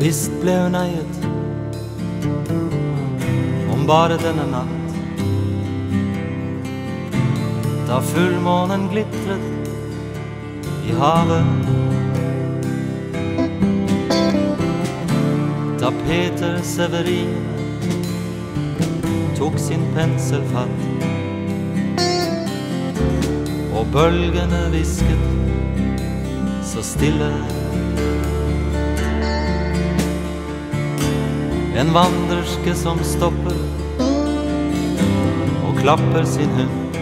Visst ble hun eiet om bare denne natt. Da fullmånen glitret i havet. Da Peter Severin tok sin penselfatt. Og bølgene hvisket så stille. En vandrerske som stopper og klapper sin hund.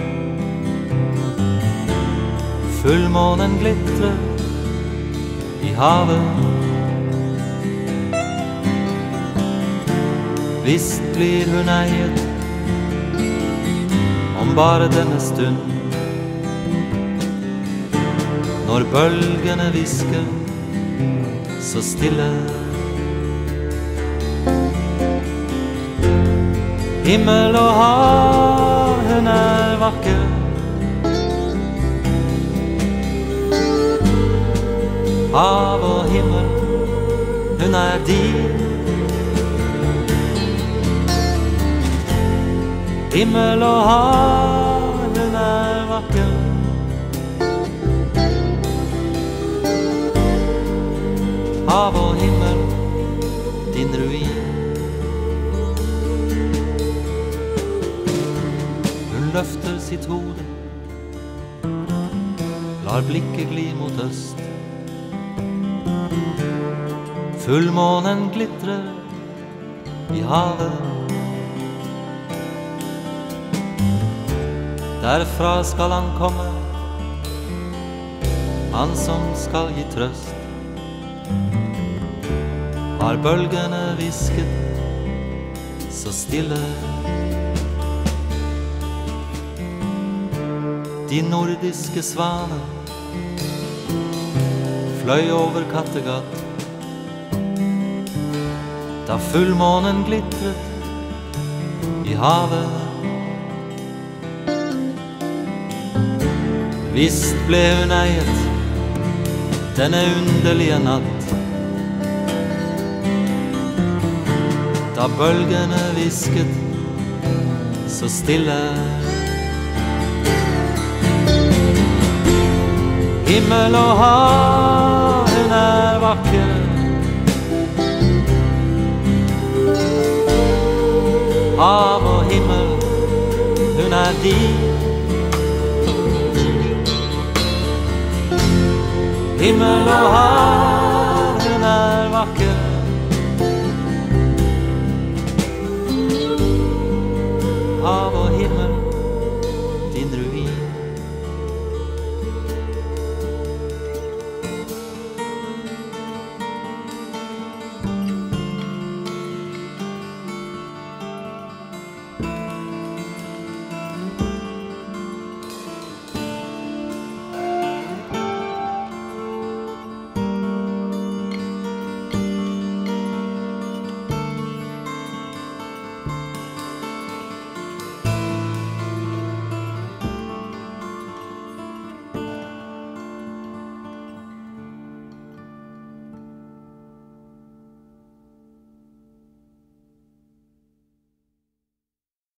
Fullmånen glitrer i havet. Visst blir hun eiet om bare denne stund. Når bølgene hvisker så stille. Himmel og hav, hun er vakker. Hav og himmel, hun er din. Himmel og hav, hun er vakker. Hav og himmel, din ruin. Sitt hode, lar blikket gli mot øst. Fullmånen glitrer i havet. Derfra skal han komme, han som skal gi trøst. Har bølgene hvisket så stille? De nordiske svaner fløy over Kattegat da fullmånen glitret i havet. Visst ble hun eiet denne underlige natt. Da bølgene hvisket så stille. Himmel og hav, hun er vakker. Hav og himmel, hun er din. Himmel og hav.